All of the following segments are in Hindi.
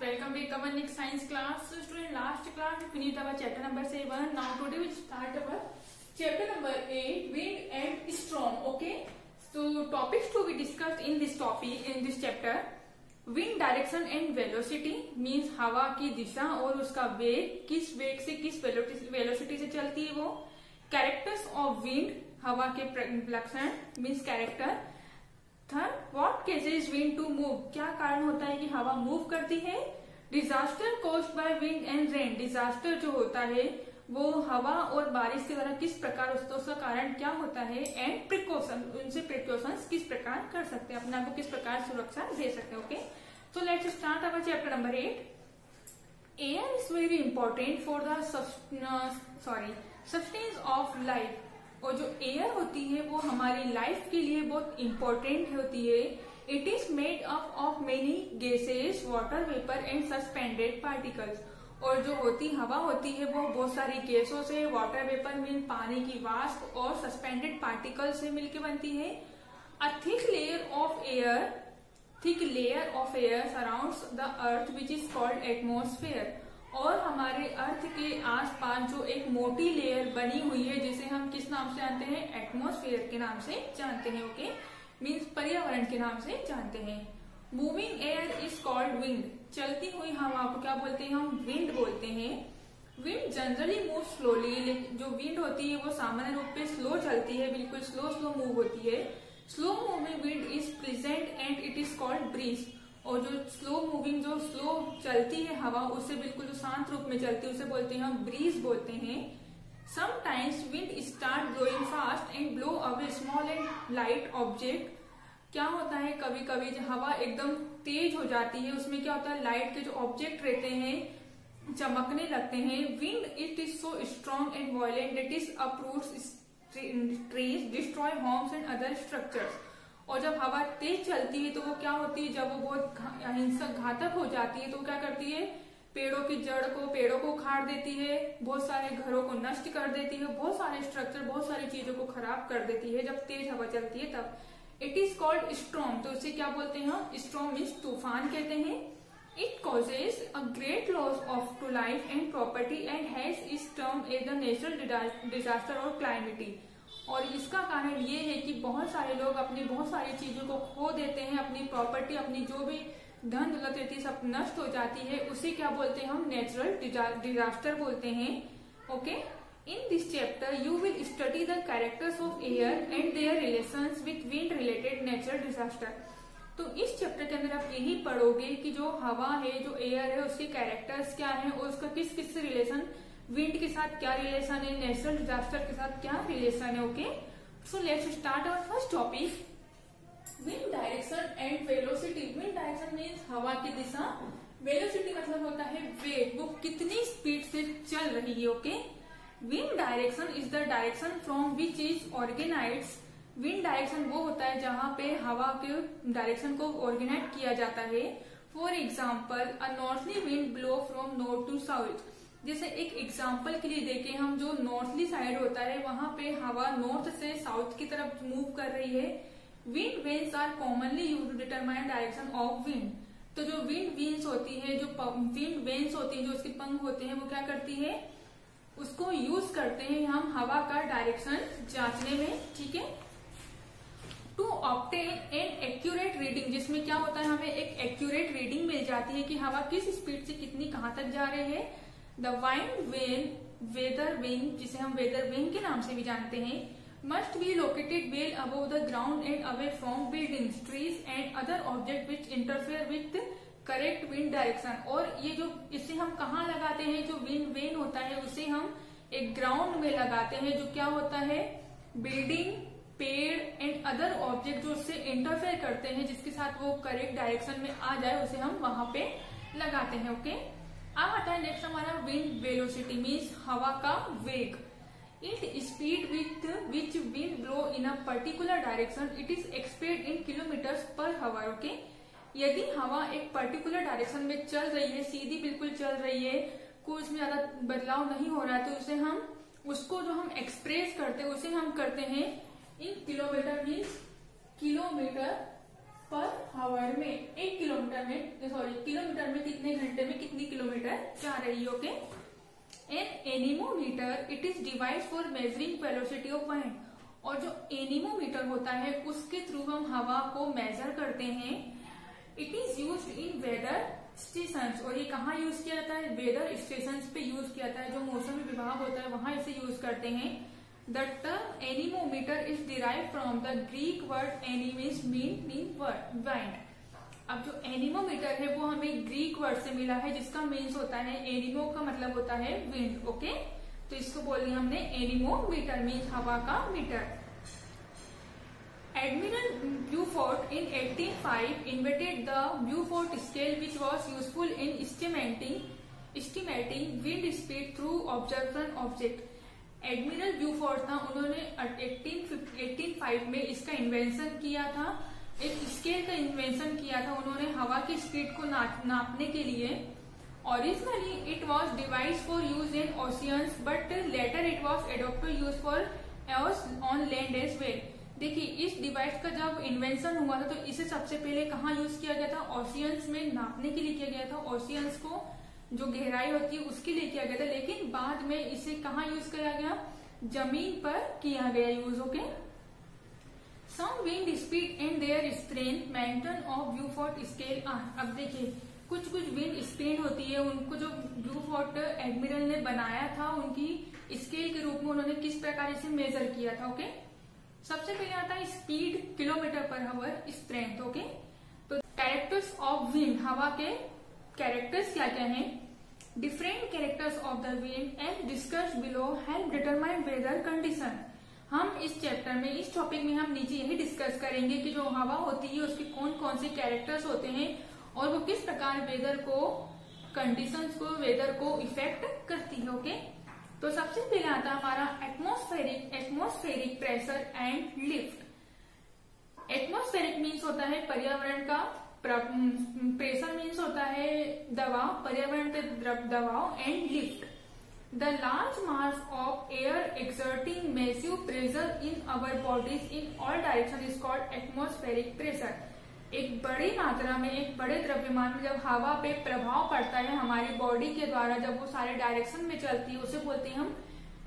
Welcome back our science class student last class finish our chapter number 7 now today we start our chapter number 8 wind and storm okay so topics to be discussed in this topic in this chapter wind direction and velocity means हवा की दिशा और उसका वेग, किस वेग से, किस वेलोसिटी से चलती है वो? कैरेक्टर्स ऑफ़ विंड हवा के लक्षण means character third what causes wind to move क्या कारण होता है कि हवा मूव करती है? Disaster caused by wind and rain disaster जो होता है, वो हवा और बारिश के द्वारा किस प्रकार उसका कारण क्या होता है? एंड प्रिकॉशन उनसे प्रिकॉशन किस प्रकार कर सकते हैं? अपने आप को किस प्रकार सुरक्षा दे सकते हैं? Okay so let's start our chapter number eight air is very important for the sorry substance of life और जो एयर होती है, वो हमारी लाइफ के लिए बहुत इंपॉर्टेंट होती है। It is made up of many gases water vapour and suspended particles और जो होती, हवा होती है, वो बहुत सारी गैसों से वाटर वेपर मीन पानी की वाष्प और सस्पेंडेड पार्टिकल से मिलकर बनती है। A thick layer of air thick layer of air surrounds the earth which is called atmosphere और हमारे अर्थ के आसपास जो एक मोटी लेयर बनी हुई है, जिसे हम किस नाम से जानते हैं? एटमोस्फेयर के नाम से जानते हैं ओके मीन्स पर्यावरण के नाम से जानते हैं। Moving air is called wind चलती हुई हवा को क्या बोलते हैं? हम विंड बोलते हैं। विंड जनरली मूव स्लोली जो विंड होती है, वो सामान्य रूप में स्लो चलती है, बिल्कुल स्लो स्लो मूव होती है। Slow moving wind is present and it is called breeze और जो स्लो मूविंग जो स्लो चलती है हवा उसे बिल्कुल जो शांत रूप में चलती है, उसे बोलते हैं हम ब्रीज बोलते हैं। Sometimes wind start blowing fast and blow away small and light object क्या होता है कभी कभी जब हवा एकदम तेज हो जाती है, उसमें क्या होता है लाइट के जो ऑब्जेक्ट रहते हैं, चमकने लगते हैं। Wind it is so strong and violent it is uproots trees destroy homes and other structures और जब हवा तेज चलती है तो वो क्या होती है? जब वो बहुत हिंसक घातक हो जाती है तो क्या करती है? पेड़ों की जड़ को, पेड़ों को उखाड़ देती है, बहुत सारे घरों को नष्ट कर देती है, बहुत सारे स्ट्रक्चर बहुत सारी चीज़ों को खराब कर देती है। जब तेज हवा चलती है, तब। इट इज़ कॉल्ड स्ट्रॉम तो इसे क्या बोलते हैं स्ट्रॉम मीन्स तूफ़ान कहते हैं। It causes a great loss of to life and property and has is term a the natural disaster और क्लाइमेटी और इसका कारण ये है कि बहुत सारे लोग अपनी, बहुत सारी चीज़ों को खो देते हैं, अपनी प्रॉपर्टी अपनी जो भी धन दौलत रहती सब नष्ट हो जाती है। उसे क्या बोलते हैं हम? नेचुरल डिजास्टर बोलते हैं। Okay in this chapter you you study the the of air and their relation with wind related natural disaster तो इस चैप्टर के अंदर आप यही पढ़ोगे कि जो हवा है, जो एयर है, उसके कैरेक्टर्स क्या है और उसका किस किस से रिलेशन विंड के साथ क्या रिलेशन है? नेचुरल डिजास्टर के साथ क्या रिलेशन है? Okay so let's start our first topic wind direction and velocity wind direction means हवा की दिशा. वेलोसिटी मतलब होता है वेग. वो कितनी स्पीड से चल रही है okay wind direction is the direction from which is organise wind direction वो होता है जहाँ पे हवा के डायरेक्शन को ऑर्गेनाइज किया जाता है. For example a northerly wind blow from north to south जैसे एक एग्ज़ाम्पल के लिए देखें, हम जो नॉर्थली साइड होता है, वहाँ पे हवा नॉर्थ से साउथ की तरफ़ मूव कर रही है। Wind vanes are commonly use to determine direction of wind तो जो विंड वेन्स होती है, जो विंड वेन्स होती है, जो उसके पंख होते हैं, वो क्या करती है? उसको यूज़ करते हैं हम हवा का डायरेक्शन जांचने में, ठीक है? To obtain an accurate reading जिसमें क्या होता है, हमें एक एक्यूरेट रीडिंग मिल जाती है कि हवा किस स्पीड से कितनी कहाँ तक जा रही है। The wind vane weather wing जिसे हम वेदर विंग के नाम से भी जानते हैं must be located well above the ground and away from buildings trees and other object which interfere with correct wind direction और ये जो, इसे हम कहा लगाते हैं? जो विंड वेन होता है, उसे हम एक ग्राउंड में लगाते हैं, जो क्या होता है? बिल्डिंग पेड़ एंड अदर ऑब्जेक्ट जो उससे इंटरफेयर करते हैं, जिसके साथ वो करेक्ट डायरेक्शन में आ जाए, उसे हम वहाँ पे लगाते हैं ओके अब आता है नेक्स्ट हमारा विंड वेलोसिटी मीन्स हवा का वेग. It speed with which wind blow in a particular direction it is expressed in kilometre per hour okay यदि हवा एक पर्टिकुलर डायरेक्शन में चल रही है, सीधी बिल्कुल चल रही है, कोई उसमें ज़्यादा बदलाव नहीं हो रहा है तो उसे हम, उसको जो हम एक्सप्रेस करते हैं, उसे हम करते हैं in kilometre means kilometre per hour में, एक किलोमीटर में सॉरी किलोमीटर में कितने घंटे में कितनी किलोमीटर जा रही okay an anemometer it is device for measuring velocity of wind और जो एनिमोमीटर होता है, उसके थ्रू हम हवा को मेजर करते हैं। It is use in weather station और ये कहाँ यूज़ किया जाता है? वेदर स्टेशन पे यूज़ किया जाता है। जो मौसम विभाग होता है, वहाँ इसे यूज़ करते हैं। The term anemometer is derive from the Greek word anemos mean mean wind अब जो एनिमोमीटर है, वो हमें ग्रीक वर्ड से मिला है, जिसका मीन्स होता है एनिमो का मतलब होता है विंड ओके तो इसको बोल दिया हमने एनिमोमीटर मीन्स हवा का metre Admiral Buford in 1805 invented the Buford scale, which was useful in estimating estimating wind speed through observation object. Admiral Beaufort था, उन्होंने 1805 में इसका इन्वेंशन किया था। एक स्केल का इन्वेंशन किया था, उन्होंने हवा की स्पीड को नापने के लिए। Originally it was device for use in oceans but later it was adopt use for on land as well देखिए, इस डिवाइस का जब इन्वेंशन हुआ था तो इसे सबसे पहले कहाँ यूज़ किया गया था? ओशियंस में नापने के लिए किया गया था। ओशियंस को जो गहराई होती है, उसके लिए किया गया था। लेकिन बाद में इसे कहा यूज़ किया गया? ज़मीन पर किया गया use okay some wind speed and their strain mention of Beaufort scale अब देखिए कुछ कुछ विंड स्पीड होती है, उनको जो व्यू फॉर्ट एडमिरल ने बनाया था, उनकी स्केल के रूप में उन्होंने किस प्रकार इसे मेजर किया था ओके सबसे पहले आता है speed kilometre per hour strength okay तो कैरेक्टर्स ऑफ़ विंड हवा के कैरेक्टर्स क्या क्या हैं different characters of the wind and discuss below help determine weather condition हम इस चैप्टर में, इस टॉपिक में हम नीचे यही डिस्कस करेंगे कि जो हवा होती है, उसके कौन कौन से कैरेक्टर्स होते हैं और वो किस प्रकार वेदर को कंडीशंस को वेदर को इफ़ेक्ट करती है ओके तो सबसे पहले आता हमारा atmospheric atmospheric pressure and lift atmospheric means होता है पर्यावरण का प्रेशर मीन्स होता है दबाव, पर्यावरण पे दबाव and lift the large mass of air exerting massive pressure in our bodies in all direction is called atmospheric pressure एक बड़ी मात्रा में, एक बड़े द्रव्यमान में जब हवा पे प्रभाव पड़ता है हमारी बॉडी के द्वारा, जब वो सारे डायरेक्शन में चलती है, उसे बोलते हैं हम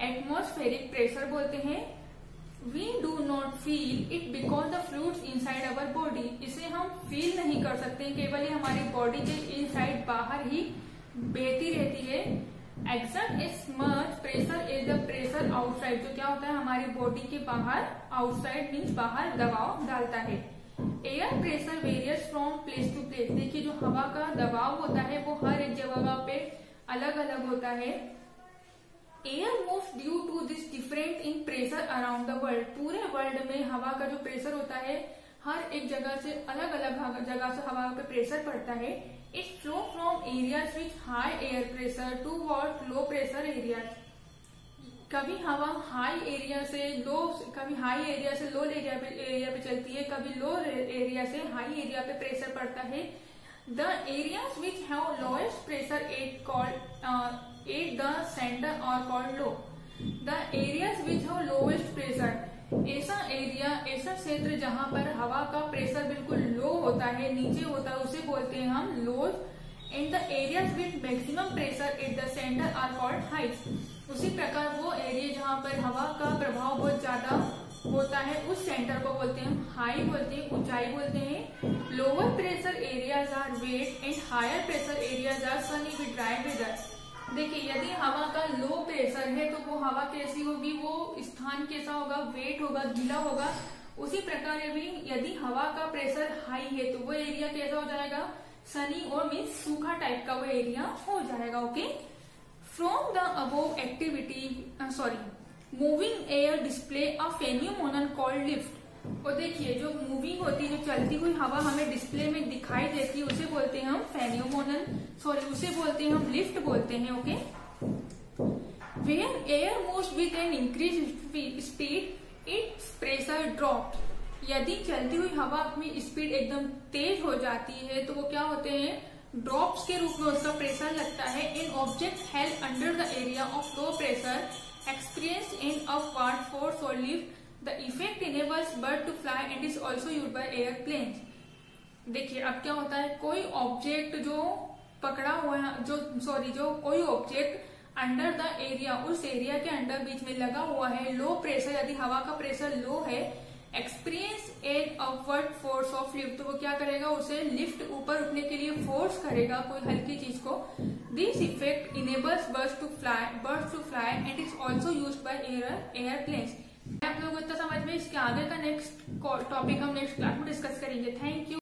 एटमोस्फेरिक प्रेशर बोलते हैं। We do not feel it because the fluid inside our body इसे हम फील नहीं कर सकते, केवल हमारी बॉडी के इन साइड बाहर ही बहती रहती है। Exert is much pressure is the pressure outside जो क्या होता है, हमारी बॉडी के बाहर आउटसाइड मीन्स बाहर दबाव डालता है। Air pressure varies from place to place देखिए, जो हवा का दबाव होता है, वो हर एक जगह पे अलग अलग होता है। Air move due to this different in pressure around the world पूरे वर्ल्ड में हवा का जो प्रेशर होता है, हर एक जगह से अलग अलग जगह से हवा पे प्रेशर पड़ता है। It flow from areas with high air pressure toward low pressure area कभी हवा हाई एरिया से लो कभी हाई एरिया से लो एरिया पे एरिया पे चलती है, कभी लो एरिया से हाई एरिया पे प्रेशर पड़ता है। The areas which pressure at called at the center are called low. The areas which have lowest pressure, ऐसा एरिया ऐसा क्षेत्र जहाँ पर हवा का प्रेशर बिल्कुल लो होता है, नीचे होता है, उसे बोलते हैं हम lows and the areas with maximum pressure at the centre are called highs उसी प्रकार वो एरिया जहाँ पर हवा का प्रभाव बहुत ज़्यादा होता है, उस सेंटर को बोलते हैं हाई बोलते हैं, ऊंचाई बोलते हैं। Lower pressure areas are wet and higher pressure areas are sunny with dry weather देखिए, यदि हवा का लो प्रेशर है तो वो हवा कैसी होगी? वो स्थान कैसा होगा? वेट होगा, गीला होगा। उसी प्रकार भी, यदि हवा का प्रेशर हाई है तो वो एरिया कैसा हो जाएगा? सनी और मीन सूखा टाइप का वो एरिया हो जाएगा okay from the above activity sorry moving air display a phenomenon called lift और देखिए, जो मूविंग होती है जो चलती हुई हवा हमें डिस्प्ले में दिखाई देती है, उसे बोलते हैं हम फेनियोमोनल सॉरी उसे बोलते हैं हम लिफ्ट बोलते हैं okay where air move with an increase speed its pressure drop यदि चलती हुई हवा में स्पीड एकदम तेज हो जाती है तो वो क्या होते हैं? ड्रॉप्स के रूप में उसका प्रेशर लगता है। In object help under the area of low pressure experience in upward force और lift The effect enables bird to fly and is also used by airplanes. देखिए, अब क्या होता है? कोई ऑब्जेक्ट जो पकड़ा हुआ जो सॉरी जो कोई ऑब्जेक्ट अंडर द एरिया उस एरिया के अंडर बीच में लगा हुआ है लो प्रेशर यदि हवा का प्रेशर लो है experience an upward force of lift तो वो क्या करेगा? उसे लिफ्ट ऊपर उठने के लिए फोर्स करेगा, कोई हल्की चीज़ को। This effect enables birds to fly birds to fly and is also use by air airplanes आप लोगों को इतना समझ में इसके आगे का नेक्स्ट टॉपिक हम नेक्स्ट क्लास में डिस्कस करेंगे. Thank you